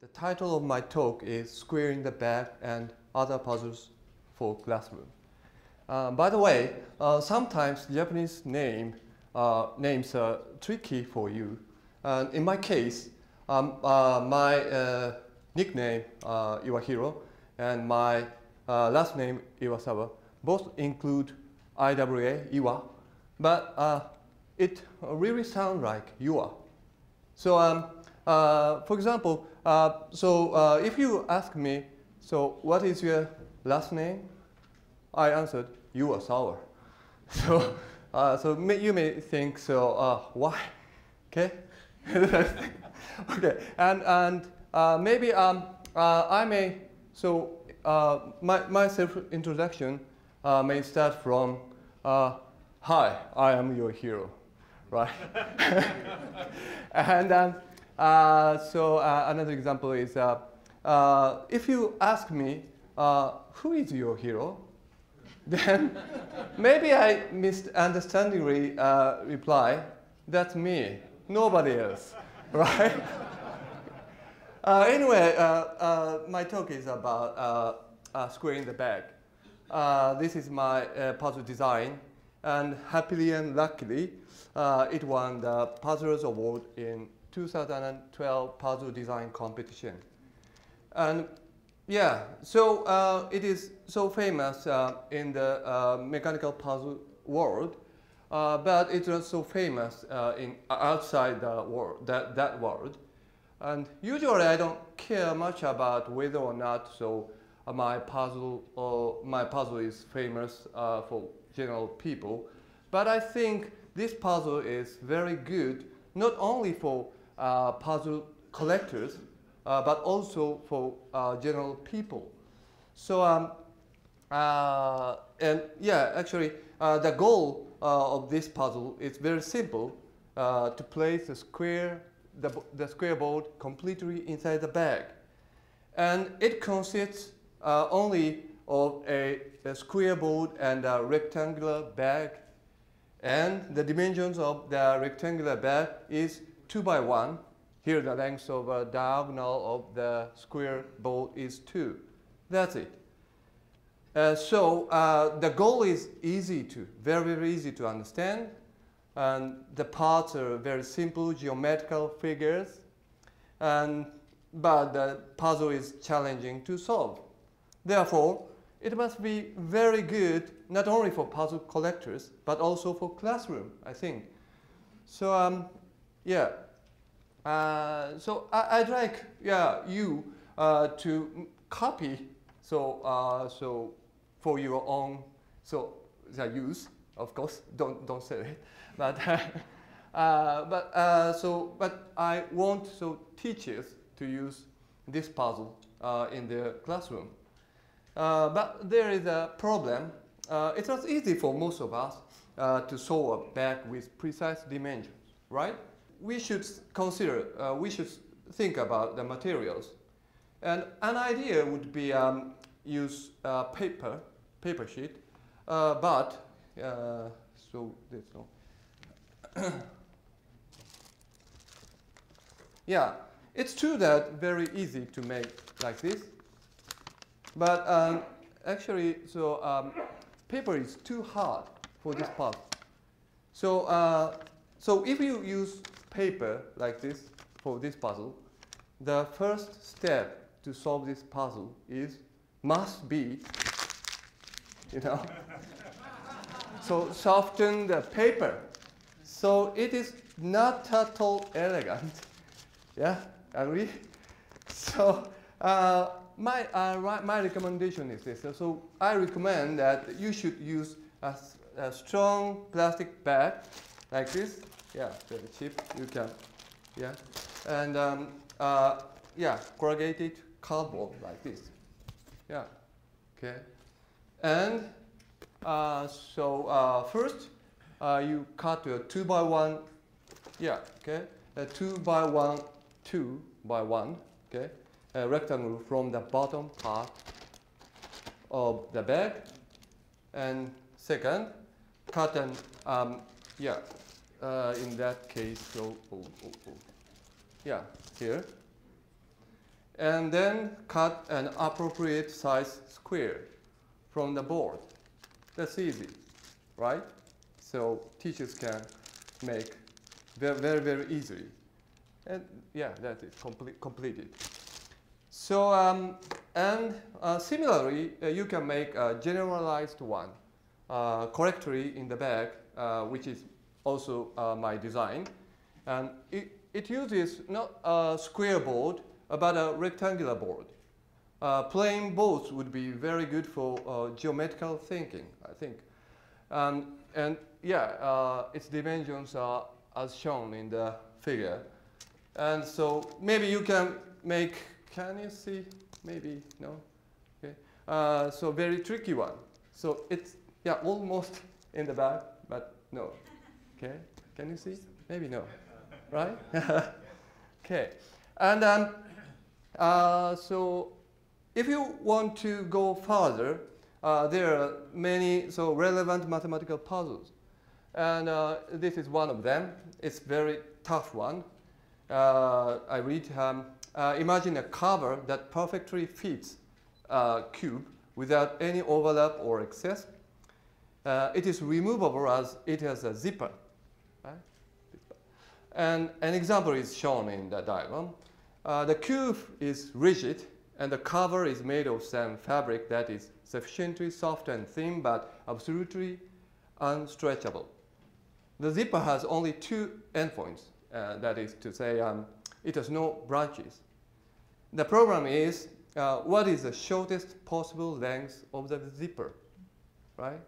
The title of my talk is Square in the Bag and Other Puzzles for Classroom. Uh, by the way, uh, sometimes Japanese name, uh, names are tricky for you. in my case, um, uh, my uh, nickname, uh, Iwahiro, and my last name, Iwasawa, both include IWA, Iwa, but it really sounds like Yua. So um, for example, uh, so uh, if you ask me, so what is your last name? I answered, you are sour. So, uh, so may, you may think, so uh, why? Okay? okay, and, and uh, maybe um, I may, so my, my self-introduction may start from, hi, I am your hero, right? and um, uh, so uh, another example is, uh, uh if you ask me, uh, who is your hero? Then maybe I misunderstandingly uh, reply, that's me, nobody else, right? anyway, my talk is about uh Square in the Bag. this is my puzzle design, and happily and luckily, it won the Puzzlers Award in 2012 puzzle design competition. And yeah, so uh, it is so famous uh, in the uh, mechanical puzzle world, uh, but it's not so famous uh, in outside the world, that, that world. And usually I don't care much about whether or not so uh, my puzzle or my puzzle is famous for general people. But I think this puzzle is very good, not only for uh, puzzle collectors, uh, but also for uh, general people. So, um, and yeah, actually, the goal of this puzzle is very simple, to place the square, the, the square board completely inside the bag. And it consists uh, only of a, a, square board and a rectangular bag. And the dimensions of the rectangular bag is 2 by 1. Here the length of a diagonal of the square board is 2. That's it. Uh, so uh, the goal is easy to, very, very easy to understand. And the parts are very simple geometrical figures. And, but the puzzle is challenging to solve. Therefore, it must be very good not only for puzzle collectors, but also for classroom, I think. So um, yeah. Uh, so I, would like yeah you uh, to copy so uh, so for your own so the use of course don't don't say it but uh, but uh, so but I want so teachers to use this puzzle uh, in their classroom. but there is a problem. it's not easy for most of us to solve a bag with precise dimensions, right? We should consider, uh, we should think about the materials. And an idea would be um, use uh, paper, paper sheet, uh, but, uh, so this no. yeah, it's true that very easy to make like this, but um, actually, so um, paper is too hard for this part. So, uh, so if you use paper like this for this puzzle, the first step to solve this puzzle is must be, you know, so soften the paper. So it is not at all elegant. Yeah, agree? So uh, my, uh, my recommendation is this. So I recommend that you should use a, a strong plastic bag like this yeah, very cheap. You can, yeah, and um, uh, yeah, corrugated cardboard like this. Yeah, okay, and uh, so uh, first uh, you cut a two by one, yeah, okay, a two by one, two by one, okay, a rectangle from the bottom part of the bag, and second, cut an um, yeah uh, in that case, so, oh, oh, oh. yeah, here. and then cut an appropriate size square from the board. That's easy, right? So teachers can make very, very, easily. And yeah, that is complete, completed. So, um, and uh, similarly, uh, you can make a generalized one uh, correctly in the back, uh, which is also uh, my design. And it, it uses not a square board, but a rectangular board. Uh, plain boards would be very good for geometrical thinking, I think. Um, and yeah, its dimensions are as shown in the figure. And so maybe you can make, can you see? Maybe, no? Okay. Uh, so very tricky one. So it's, yeah, almost in the back, but no. Okay, can you see? Maybe no, right? okay, and um, uh, so if you want to go further, uh, there are many so relevant mathematical puzzles. And uh, this is one of them. It's very tough one. Uh, I read, um, uh, imagine a cover that perfectly fits a cube without any overlap or excess. Uh, it is removable as it has a zipper. And an example is shown in the diagram. Uh, the cube is rigid and the cover is made of some fabric that is sufficiently soft and thin but absolutely unstretchable. The zipper has only two endpoints. Uh, that is to say, um, it has no branches. The problem is, uh, what is the shortest possible length of the zipper, right?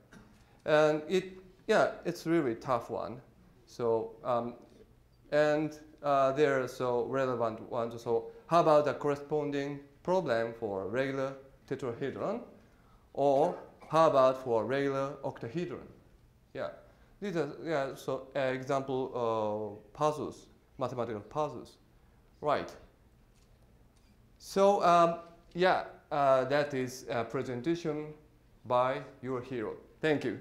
And it, yeah, it's really tough one. So, um, and uh, there are so relevant ones. So how about the corresponding problem for regular tetrahedron? Or how about for regular octahedron? Yeah. These are yeah, so uh, example uh, puzzles, mathematical puzzles, right? So um, yeah, uh, that is a presentation by your hero. Thank you.